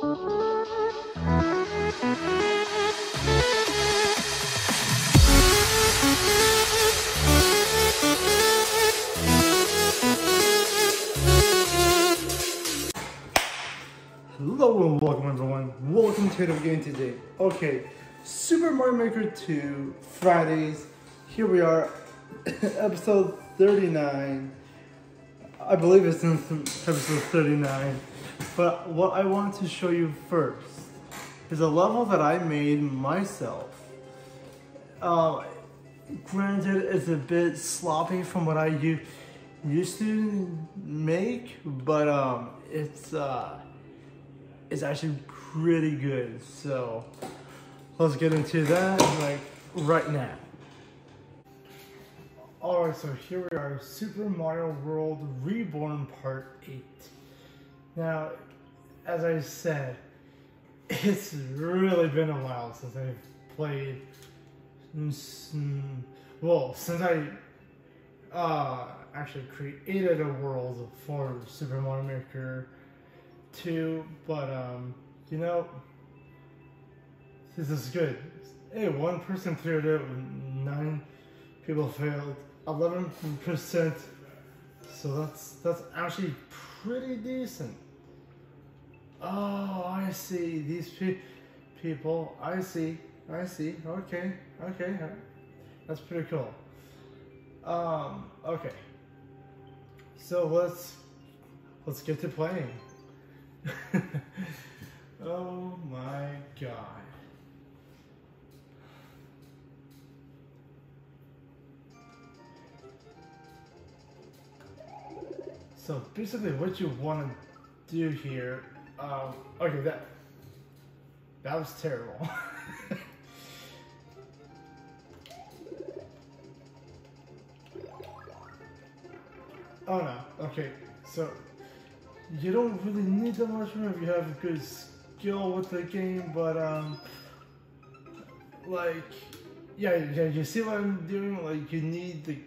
Hello and welcome everyone. Welcome to the game today. Okay, Super Mario Maker 2 Fridays. Here we are, episode 39. I believe it's in episode 39. But what I want to show you first is a level that I made myself. Uh, granted, it's a bit sloppy from what I used to make, but um, it's uh, it's actually pretty good. So let's get into that like right now. Alright, so here we are, Super Mario World Reborn Part 8. Now, as I said, it's really been a while since I've played, well, since I uh, actually created a world for Super Mario Maker 2, but um, you know, this is good. Hey, one person cleared it, nine people failed, eleven percent. So that's that's actually pretty decent. Oh, I see these pe- people. I see. I see. Okay. Okay. That's pretty cool. Um. Okay. So let's let's get to playing. oh my god. So basically what you want to do here, um, okay, that, that was terrible. oh no, okay, so you don't really need the mushroom if you have a good skill with the game, but um, like, yeah, yeah, you see what I'm doing? Like, you need the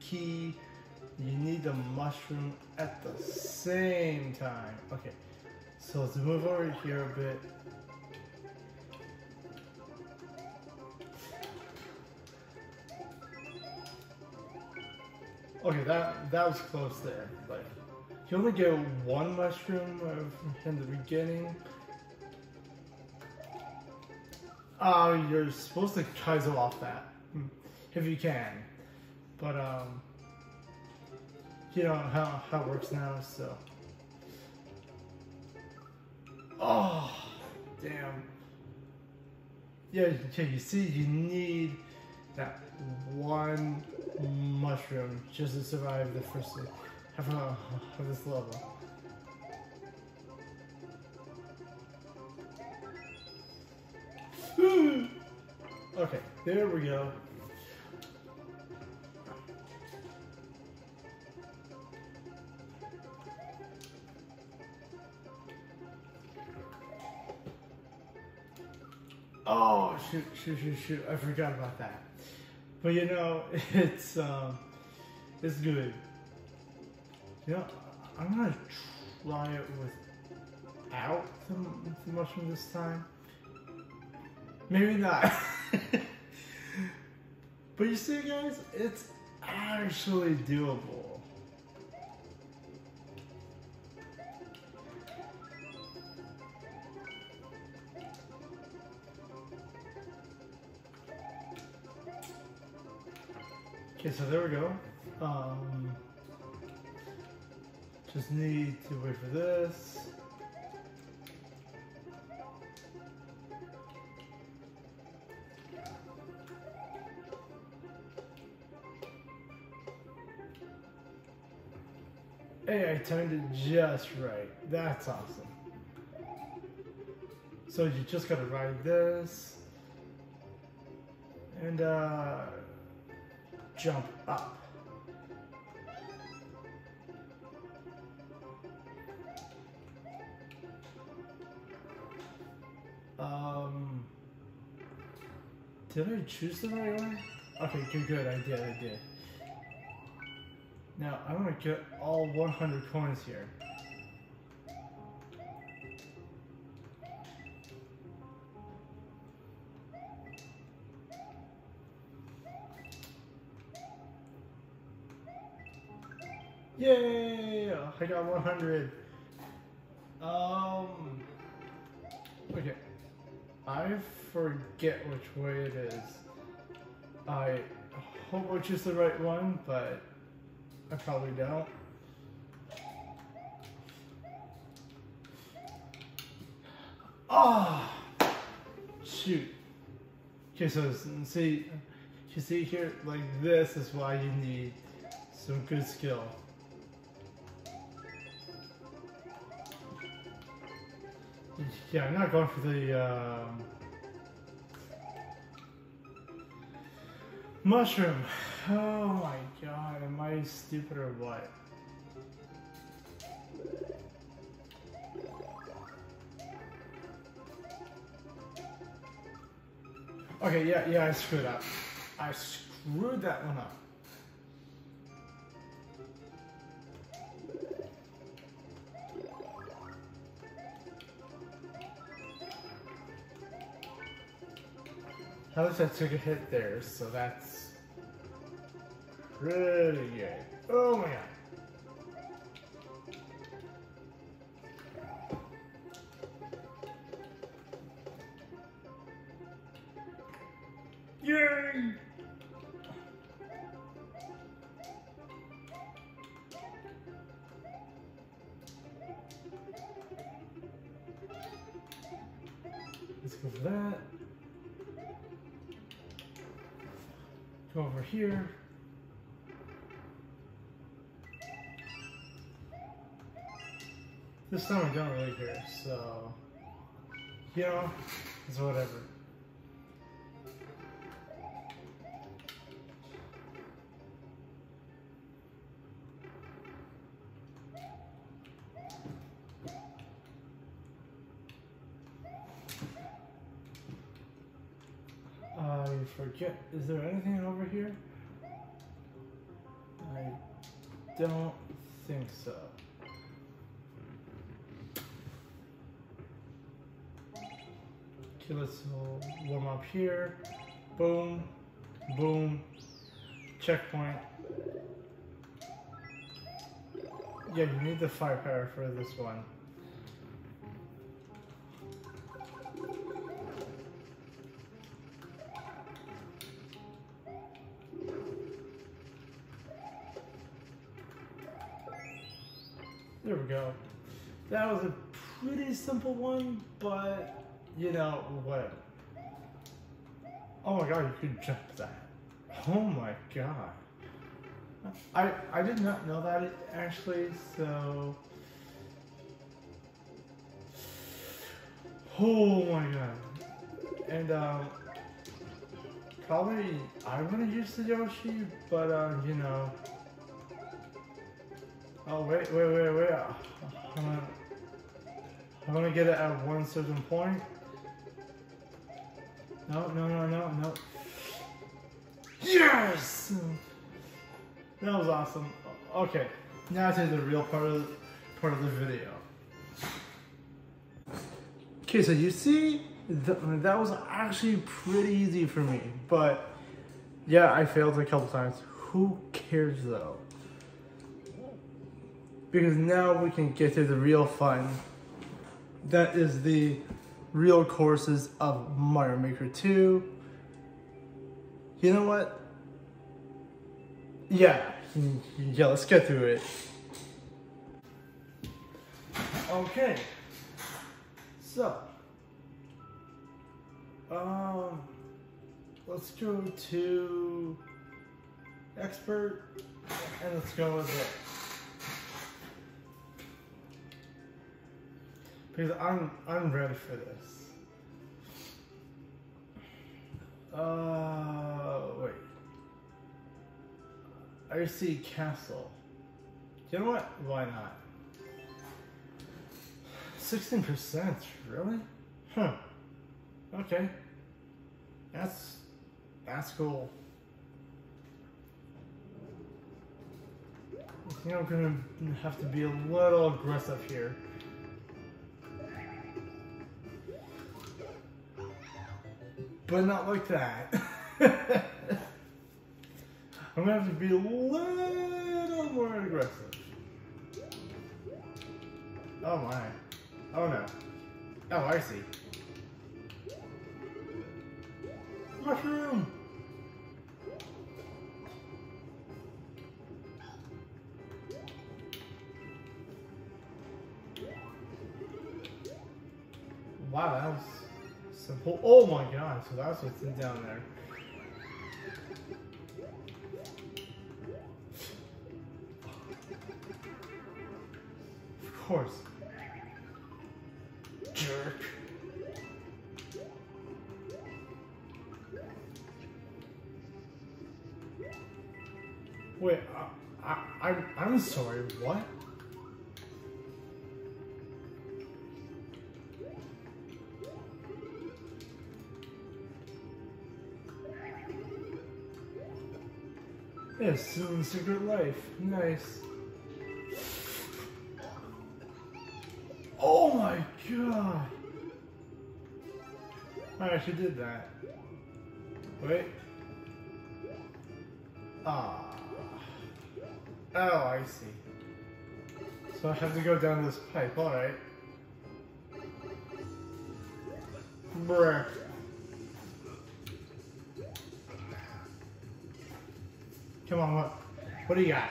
key, you need the mushroom at the same time. Okay, so let's move over here a bit. Okay, that that was close there. Like, you only get one mushroom in the beginning. Uh, you're supposed to Kaizo off that, if you can. But, um, you know how, how it works now, so. Oh, damn. Yeah, yeah, you see, you need that one mushroom just to survive the first half of this level. okay, there we go. Oh shoot, shoot, shoot, shoot! I forgot about that. But you know, it's um, it's good. Know, I'm gonna try it without the, the mushroom this time. Maybe not. but you see, guys, it's actually doable. So there we go. Um, just need to wait for this. Hey, I timed it just right. That's awesome. So you just gotta ride this and uh, jump up. Um, did I choose the right one? Okay, good, good, I did, I did. Now, I'm gonna get all 100 coins here. I got 100. Um. Okay. I forget which way it is. I hope which is the right one, but I probably don't. Ah! Shoot. Okay, so see, you see here, like this is why you need some good skill. Yeah, I'm not going for the um, mushroom. Oh my god, am I stupid or what? Okay, yeah, yeah, I screwed up. I screwed that one up. Least I took a hit there, so that's pretty good. Oh my god. Yay! Go over here. This time I don't really care, so you know, it's whatever. Forget, is there anything over here? I don't think so. Okay, let's warm up here. Boom, boom, checkpoint. Yeah, you need the firepower for this one. That was a pretty simple one, but you know, whatever. Oh my god, you could jump that. Oh my god. I I did not know that actually, so Oh my god. And um probably I'm gonna use the Yoshi, but um, you know Oh wait, wait, wait, wait. I'm gonna, get it at one certain point. No, no, no, no, no. Yes! That was awesome. Okay, now to the real part of part of the video. Okay, so you see, th that was actually pretty easy for me, but yeah, I failed a couple times. Who cares though? because now we can get to the real fun. That is the real courses of Mario Maker 2. You know what? Yeah, yeah, let's get through it. Okay, so, um, let's go to expert and let's go with it. Because I'm I'm ready for this. Uh wait. I see castle. You know what? Why not? 16%, really? Huh. Okay. That's that's cool. I think I'm gonna have to be a little aggressive here. but not like that. I'm gonna have to be a little more aggressive. Oh my. Oh no. Oh, I see. Mushroom! Oh my god, so that's what's in down there. Of course. Yes, still in Secret Life. Nice. Oh my god! I actually did that. Wait. Ah. Oh, I see. So I have to go down this pipe, alright. Bruh. Come on, what? What do you got?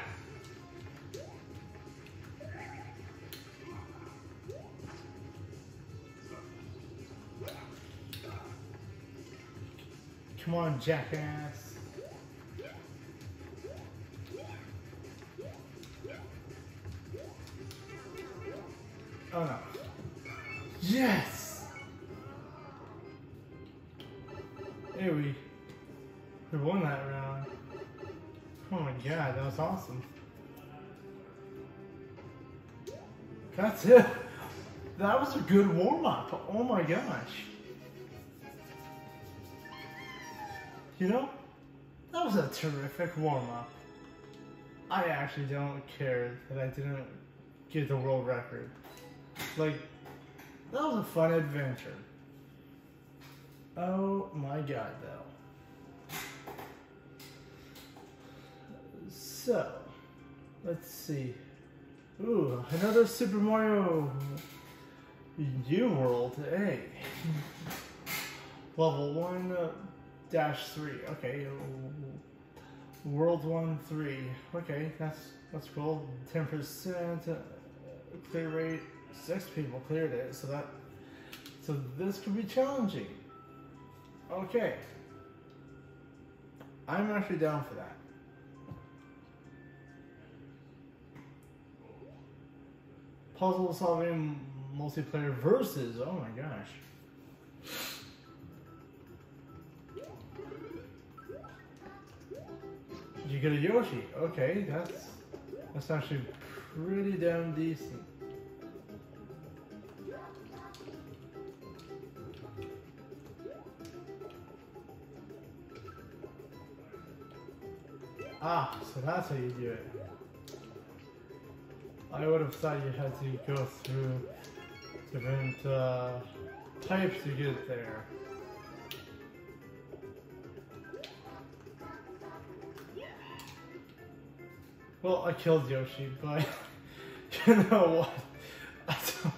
Come on, jackass. Oh no. Yes! Hey, we, we won that round. God, that was awesome. That's it. That was a good warm up. Oh my gosh. You know, that was a terrific warm up. I actually don't care that I didn't get the world record. Like, that was a fun adventure. Oh my god, though. So, let's see. Ooh, another Super Mario U World. Hey. Level 1 uh, dash 3. Okay. World 1 3. Okay, that's that's cool. 10% uh, clear rate. Six people cleared it, so that so this could be challenging. Okay. I'm actually down for that. Puzzle solving multiplayer versus. Oh my gosh. You get a Yoshi. Okay, that's that's actually pretty damn decent. Ah, so that's how you do it. I would have thought you had to go through different uh, types to get there. Well, I killed Yoshi, but you know what? I don't,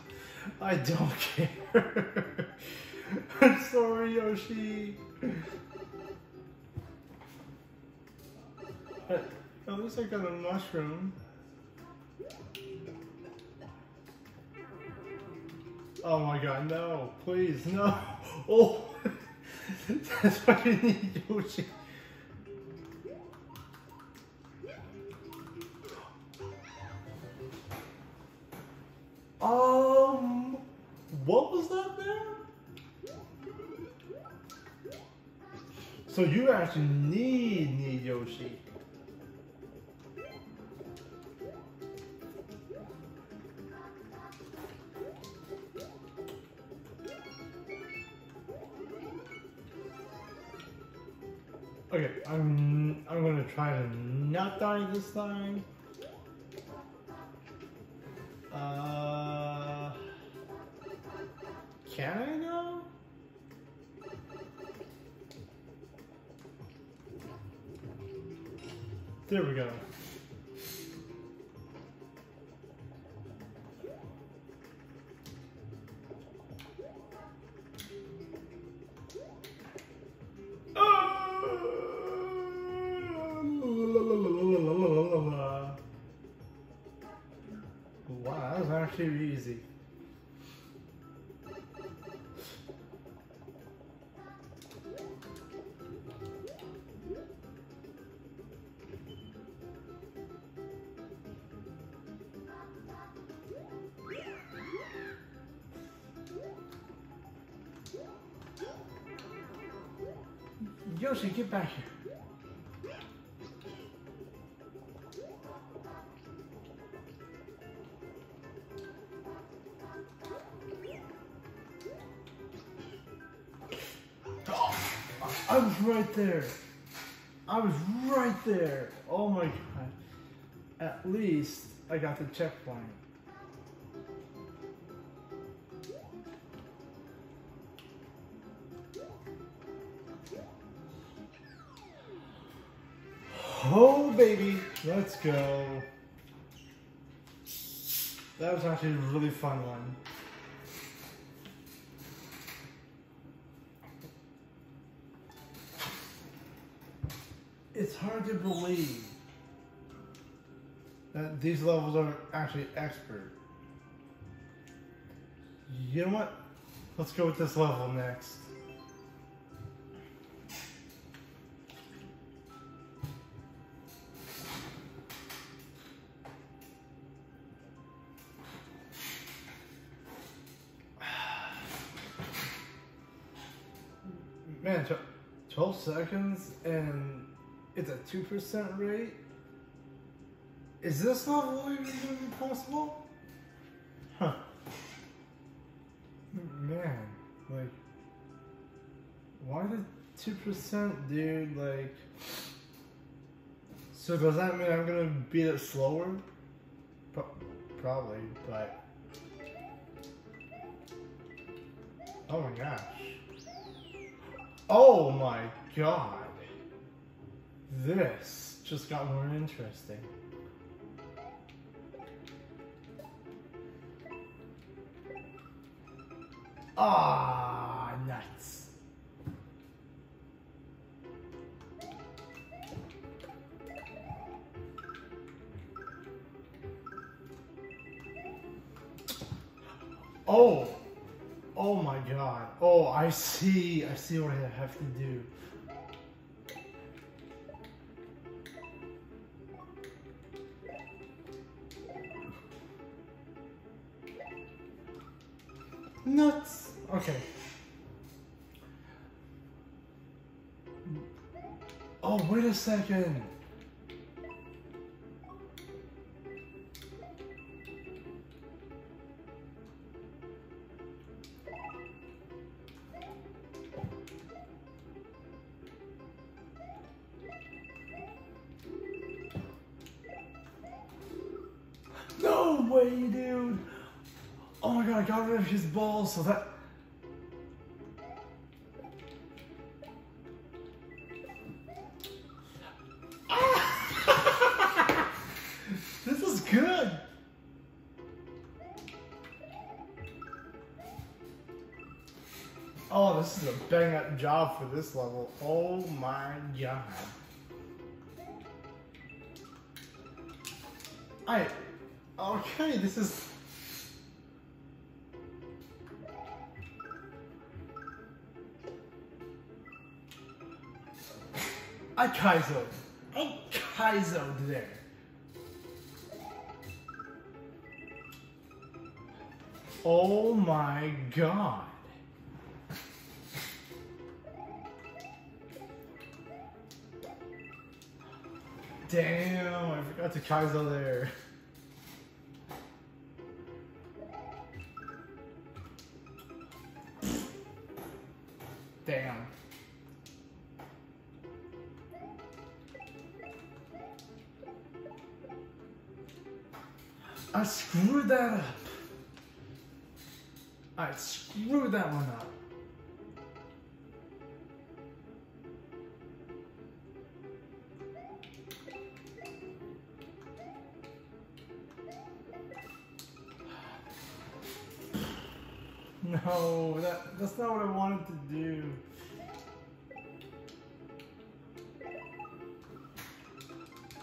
I don't care. I'm sorry, Yoshi. At least I got a mushroom. Oh my god, no, please, no. Oh, that's why you need Yoshi. Um, what was that there? So you actually need need Yoshi. Okay, I'm I'm gonna try to not die this time. Uh, can I go? There we go. Yoshi, get back here. I was right there. I was right there. Oh my god. At least I got the checkpoint. That was actually a really fun one. It's hard to believe that these levels are actually expert. You know what? Let's go with this level next. Seconds and it's a 2% rate? Is this level even possible? Huh. Man, like, why the 2%, dude? Like, so does that mean I'm gonna beat it slower? Pro- probably, but. Oh my gosh. Oh my god. This just got more interesting. Ah, nuts. Oh, oh my god. Oh, I see. I see what I have to do. Nuts. Okay. Oh, wait a second. Way, dude. Oh my god, I got rid of his balls so that. this is good. Oh, this is a bang up job for this level. Oh my god. I. Okay, this is. I Kaizoed. I Kaizoed there. Oh my god. Damn, I forgot to Kaizo there. Screwed that up. I screwed that one up. No, that that's not what I wanted to do.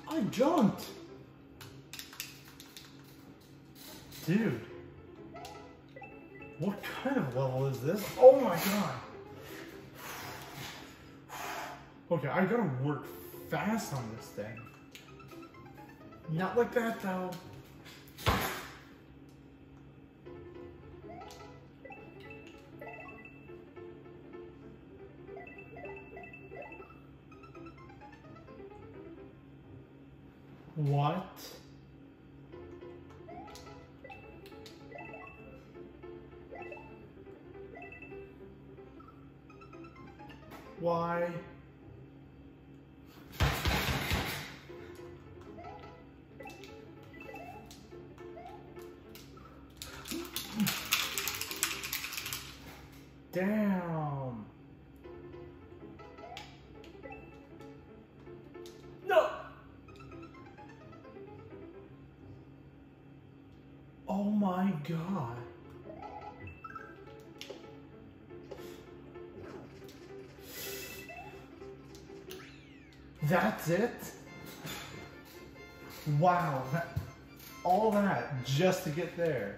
I jumped. Dude. What kind of level is this? Oh my god. Okay, I gotta work fast on this thing. Not like that though. Damn. No. Oh my god. That's it? Wow, that, all that just to get there.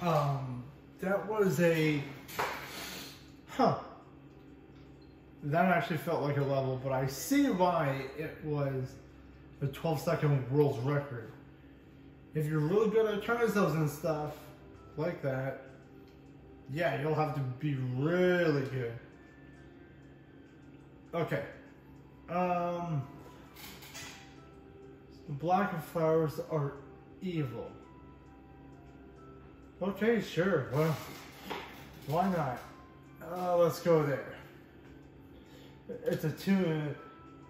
Um, that was a, huh. That actually felt like a level, but I see why it was a 12 second world's record. If you're really good at triceps and stuff like that, yeah, you'll have to be really good. Okay. Um, the black flowers are evil. Okay, sure. Well, why not? Uh, let's go there. It's a two,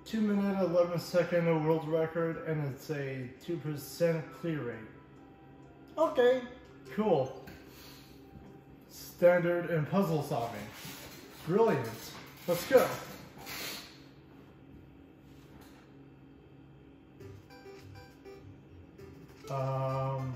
two minute eleven second world record, and it's a two percent clear rate. Okay, cool. Standard and puzzle solving. Brilliant. Let's go. Um.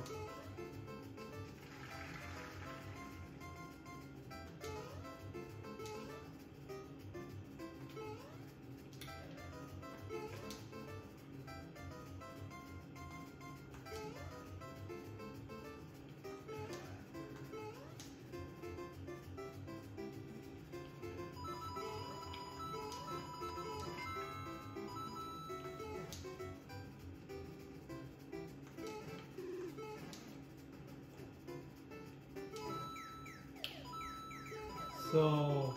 So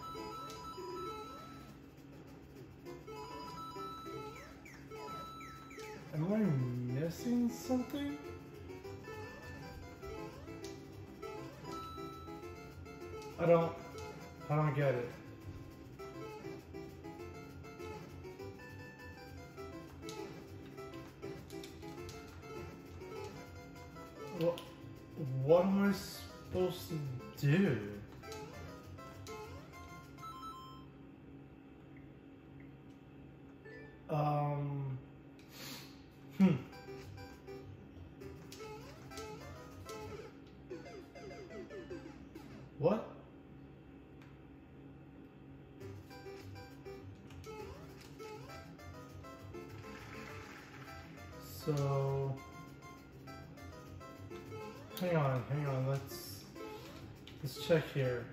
Am I missing something? I don't I don't get it. What? So. Hang on, hang on. Let's let's check here.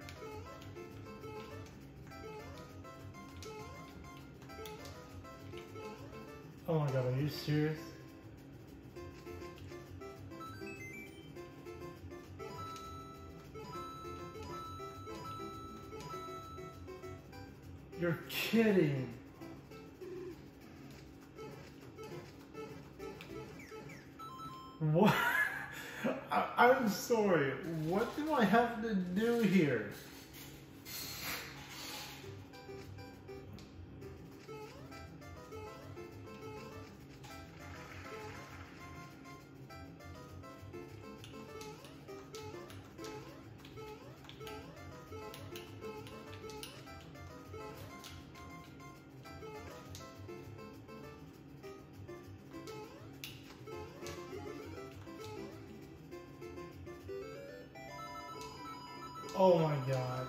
Oh my god, are you serious? Kidding. What? I, I'm sorry. What do I have to do here? Oh my god.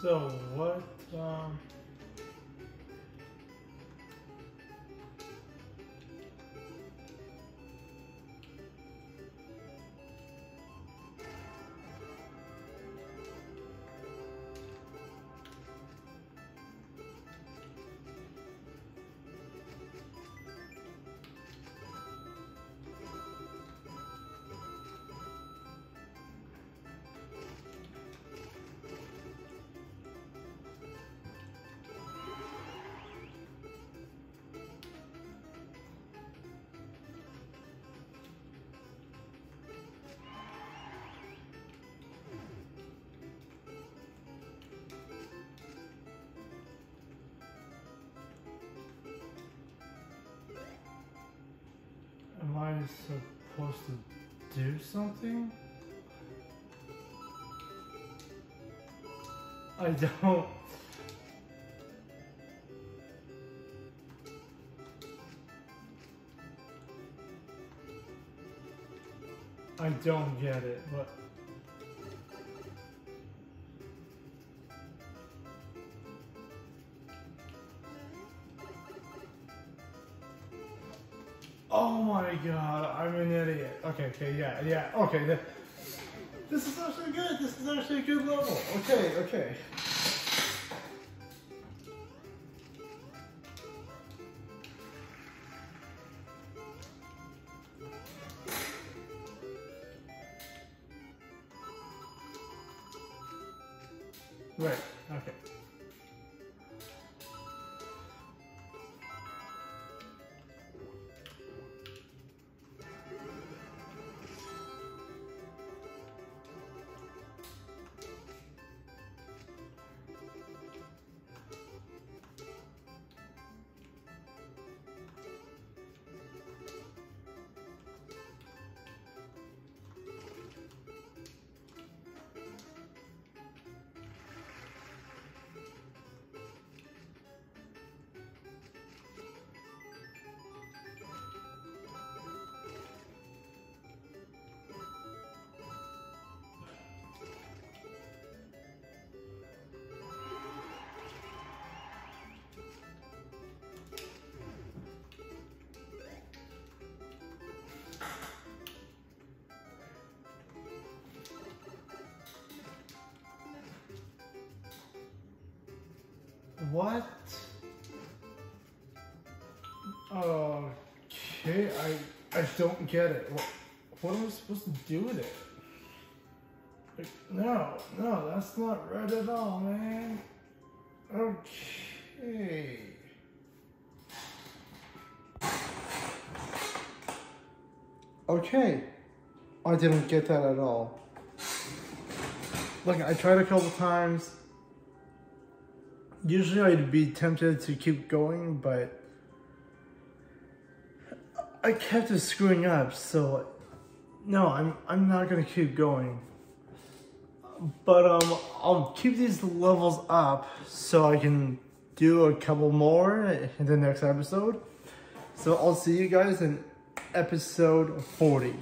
So what, um... do something? I don't... I don't get it, but... Oh my god, I'm idiot. Okay, okay, yeah, yeah, okay. This is actually good. This is actually a good level. Okay, okay. What? Okay, I I don't get it. What, what am I supposed to do with it? Like, no, no, that's not red at all, man. Okay. Okay. I didn't get that at all. Look, I tried a couple times. Usually I'd be tempted to keep going, but I kept screwing up, so no, I'm I'm not gonna keep going. But um I'll keep these levels up so I can do a couple more in the next episode. So I'll see you guys in episode 40.